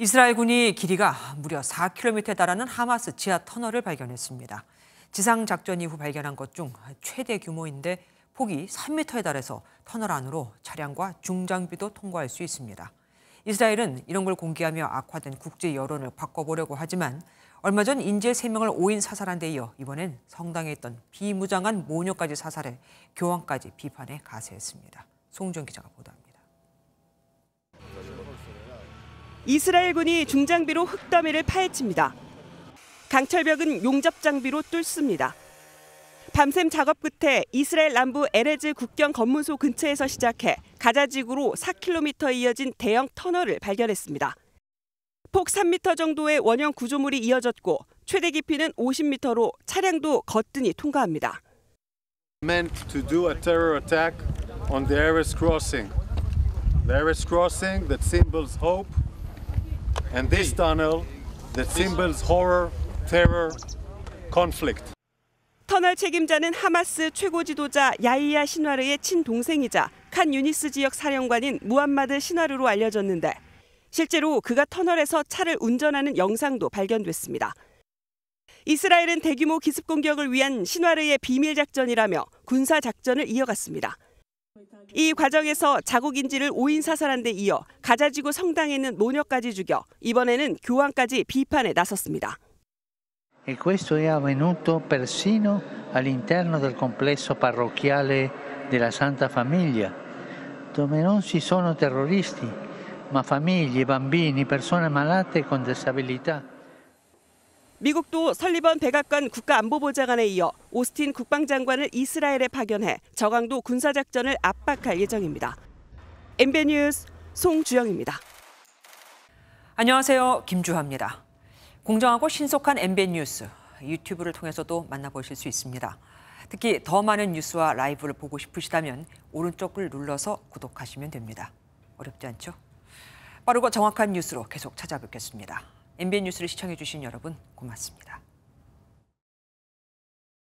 이스라엘 군이 길이가 무려 4km에 달하는 하마스 지하 터널을 발견했습니다. 지상 작전 이후 발견한 것 중 최대 규모인데 폭이 3m에 달해서 터널 안으로 차량과 중장비도 통과할 수 있습니다. 이스라엘은 이런 걸 공개하며 악화된 국제 여론을 바꿔보려고 하지만 얼마 전 인질 3명을 5인 사살한 데 이어 이번엔 성당에 있던 비무장한 모녀까지 사살해 교황까지 비판에 가세했습니다. 송정 기자가 보도합니다. 이스라엘군이 중장비로 흙더미를 파헤칩니다. 강철벽은 용접 장비로 뚫습니다. 밤샘 작업 끝에 이스라엘 남부 에레즈 국경 검문소 근처에서 시작해 가자지구로 4km 이어진 대형 터널을 발견했습니다. 폭 3m 정도의 원형 구조물이 이어졌고 최대 깊이는 50m로 차량도 거뜬히 통과합니다. meant to do a terror attack on the Erez crossing. The Erez crossing that symbols hope, and this tunnel that symbols horror, terror, conflict. 터널 책임자는 하마스 최고 지도자 야이야 신와르의 친동생이자 칸 유니스 지역 사령관인 무함마드 신와르로 알려졌는데 실제로 그가 터널에서 차를 운전하는 영상도 발견됐습니다. 이스라엘은 대규모 기습 공격을 위한 신와르의 비밀 작전이라며 군사 작전을 이어갔습니다. 이 과정에서 자국인지를 5인 사살한 데 이어 가자지구 성당에 있는 모녀까지 죽여 이번에는 교황까지 비판에 나섰습니다. E questo è avvenuto persino all'interno del complesso parrocchiale della Santa Famiglia, dove non ci sono terroristi, ma famiglie, bambini, persone malate con disabilità. 미국도 설리번 백악관 국가안보보좌관에 이어 오스틴 국방장관을 이스라엘에 파견해 저강도 군사작전을 압박할 예정입니다. 엠베 뉴스 송주영입니다. 안녕하세요. 김주하입니다. 공정하고 신속한 엠베 뉴스 유튜브를 통해서도 만나보실 수 있습니다. 특히 더 많은 뉴스와 라이브를 보고 싶으시다면 오른쪽을 눌러서 구독하시면 됩니다. 어렵지 않죠? 빠르고 정확한 뉴스로 계속 찾아뵙겠습니다. MBN 뉴스를 시청해주신 여러분 고맙습니다.